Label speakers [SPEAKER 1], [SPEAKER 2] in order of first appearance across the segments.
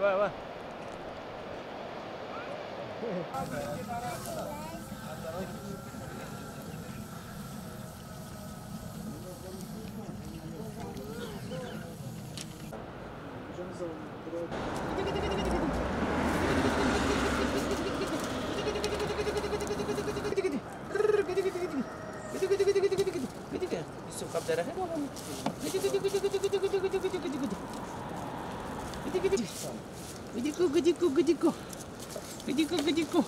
[SPEAKER 1] वाह वाह Yusuf kaptara.
[SPEAKER 2] Gıdı
[SPEAKER 1] gıdı. Gıdıku gıdıku gıdıku. Gıdıku gıdıku.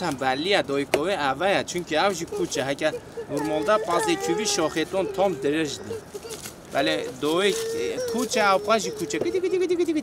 [SPEAKER 1] تنبلی دوی کوه اوه چونکه او جی کوچه هکه نرمالده پازی کوی شاخیتون تام درش دی بله دوی کوچه او پازی
[SPEAKER 3] کوچه گدی گدی گدی گدی
[SPEAKER 1] گدی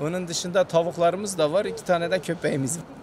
[SPEAKER 1] Onun dışında tavuklarımız da var. iki tane de köpeğimiz var.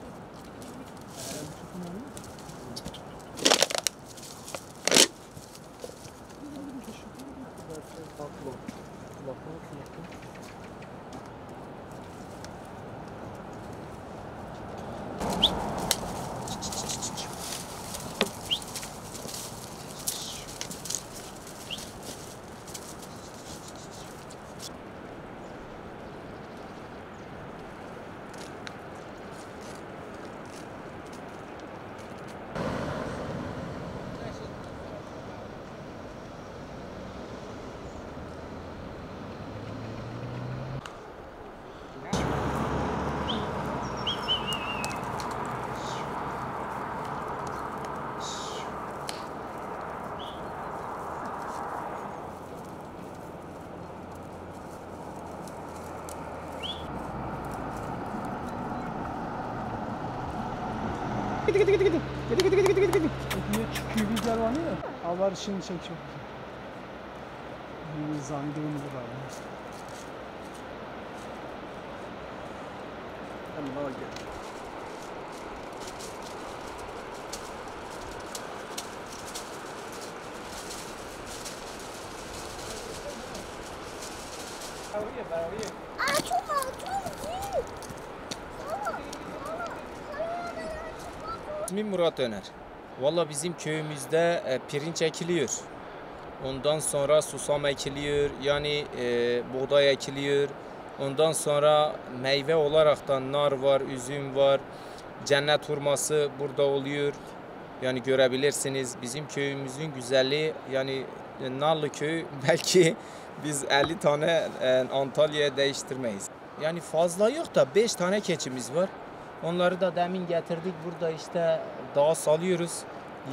[SPEAKER 1] Gidi gidi gidi gidi. Gidi gidi gidi gidi gidi.
[SPEAKER 3] Niye çıkıyor bizler var ya? Avlar şimdi çekiyor. Bir zandığını bu var.
[SPEAKER 4] Hadi bana gel. Aa çok
[SPEAKER 1] İsmim Murat Öner. Valla bizim köyümüzde e, pirinç ekiliyor. Ondan sonra susam ekiliyor. Yani e, buğday ekiliyor. Ondan sonra meyve olarak da nar var, üzüm var. Cennet hurması burada oluyor. Yani görebilirsiniz bizim köyümüzün güzelliği yani e, Narlı köyü belki biz 50 tane e, Antalya'ya değiştirmeyiz. Yani fazla yok da 5 tane keçimiz var. Onları da demin getirdik burada işte dağa salıyoruz.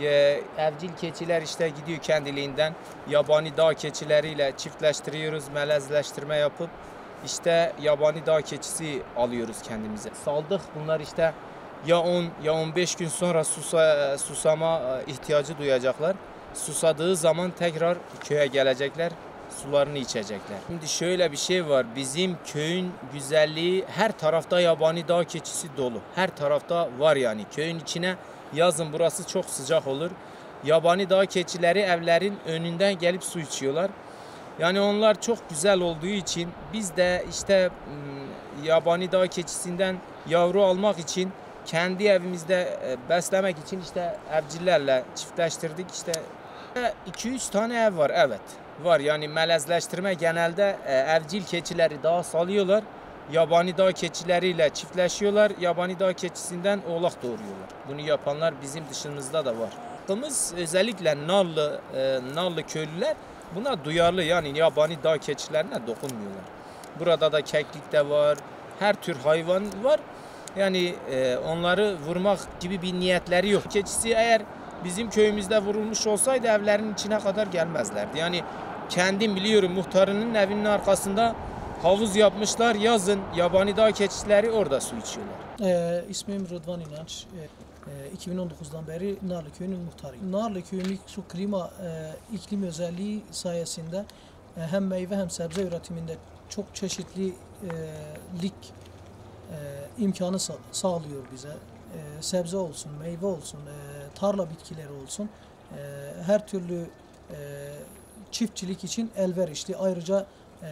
[SPEAKER 1] Ye, evcil keçiler işte gidiyor kendiliğinden. Yabani dağ keçileriyle çiftleştiriyoruz, melezleştirme yapıp işte yabani dağ keçisi alıyoruz kendimize. Saldık bunlar işte ya 10 ya 15 gün sonra susa, susama e, ihtiyacı duyacaklar. Susadığı zaman tekrar köye gelecekler sularını içecekler. Şimdi şöyle bir şey var. Bizim köyün güzelliği her tarafta yabani dağ keçisi dolu. Her tarafta var yani. Köyün içine yazın burası çok sıcak olur. Yabani dağ keçileri evlerin önünden gelip su içiyorlar. Yani onlar çok güzel olduğu için biz de işte yabani dağ keçisinden yavru almak için kendi evimizde e, beslemek için işte evcillerle çiftleştirdik işte 2-3 tane ev var evet var. Yani melezleştirme genelde e, evcil keçileri dağa salıyorlar. Yabani dağ keçileriyle çiftleşiyorlar. Yabani dağ keçisinden oğlak doğuruyorlar. Bunu yapanlar bizim dışımızda da var. Halkımız özellikle Nallı, e, Nallı köylüler buna duyarlı yani yabani dağ keçilerine dokunmuyorlar. Burada da keklik de var, her tür hayvan var. Yani e, onları vurmak gibi bir niyetleri yok. Keçisi eğer bizim köyümüzde vurulmuş olsaydı evlerin içine kadar gelmezlerdi. Yani kendim biliyorum muhtarının evinin arkasında havuz yapmışlar. Yazın yabani dağ keçileri orada su içiyorlar.
[SPEAKER 5] Ee, ismim Rıdvan İnanç. Ee, e, 2019'dan beri Narlı Köyü'nün muhtarıyım. Narlı Köyü'nün su klima e, iklim özelliği sayesinde e, hem meyve hem sebze üretiminde çok çeşitli e, e, imkanı sa- sağlıyor bize. E, sebze olsun, meyve olsun, e, tarla bitkileri olsun. E, her türlü e, çiftçilik için elverişli. Ayrıca e,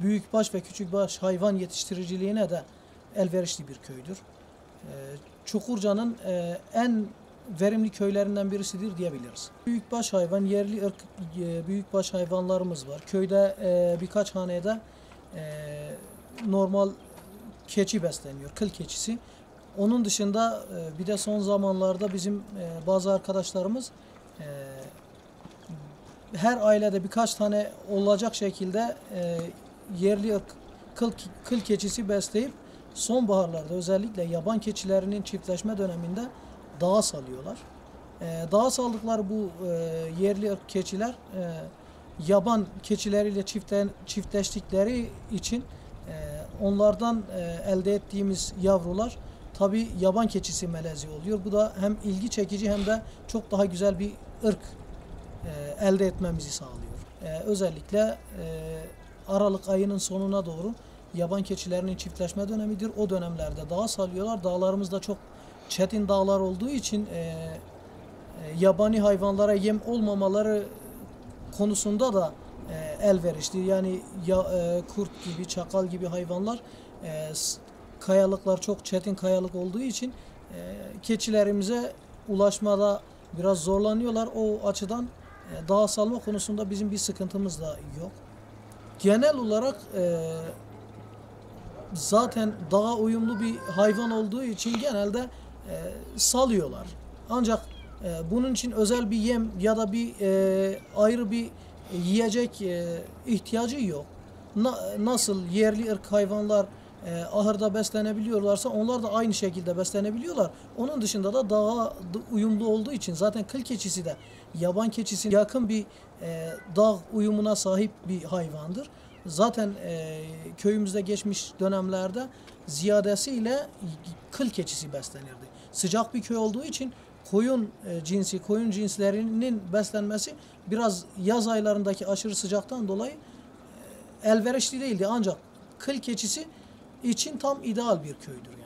[SPEAKER 5] büyükbaş ve küçükbaş hayvan yetiştiriciliğine de elverişli bir köydür. E, Çukurca'nın e, en verimli köylerinden birisidir diyebiliriz. Büyükbaş hayvan, yerli ırk e, büyükbaş hayvanlarımız var. Köyde e, birkaç hanede e, normal keçi besleniyor, kıl keçisi. Onun dışında e, bir de son zamanlarda bizim e, bazı arkadaşlarımız e, her ailede birkaç tane olacak şekilde e, yerli kıl, kıl keçisi besleyip sonbaharlarda özellikle yaban keçilerinin çiftleşme döneminde dağa salıyorlar. E, dağa saldıkları bu e, yerli ırk keçiler e, yaban keçileriyle çiften, çiftleştikleri için e, onlardan e, elde ettiğimiz yavrular tabi yaban keçisi melezi oluyor. Bu da hem ilgi çekici hem de çok daha güzel bir ırk e, elde etmemizi sağlıyor. E, özellikle e, Aralık ayının sonuna doğru yaban keçilerinin çiftleşme dönemidir. O dönemlerde dağa salıyorlar. Dağlarımızda çok çetin dağlar olduğu için yabani hayvanlara yem olmamaları konusunda da e, elverişli. Yani ya, kurt gibi, çakal gibi hayvanlar kayalıklar çok çetin kayalık olduğu için keçilerimize ulaşmada biraz zorlanıyorlar. O açıdan e, salma konusunda bizim bir sıkıntımız da yok. Genel olarak e, zaten dağa uyumlu bir hayvan olduğu için genelde e, salıyorlar. Ancak e, bunun için özel bir yem ya da bir e, ayrı bir yiyecek e, ihtiyacı yok. Na- nasıl yerli ırk hayvanlar e, ahırda beslenebiliyorlarsa onlar da aynı şekilde beslenebiliyorlar. Onun dışında da dağa uyumlu olduğu için zaten kıl keçisi de yaban keçisi yakın bir e, dağ uyumuna sahip bir hayvandır. Zaten e, köyümüzde geçmiş dönemlerde ziyadesiyle kıl keçisi beslenirdi. Sıcak bir köy olduğu için koyun e, cinsi, koyun cinslerinin beslenmesi biraz yaz aylarındaki aşırı sıcaktan dolayı e, elverişli değildi. Ancak kıl keçisi için tam ideal bir köydür.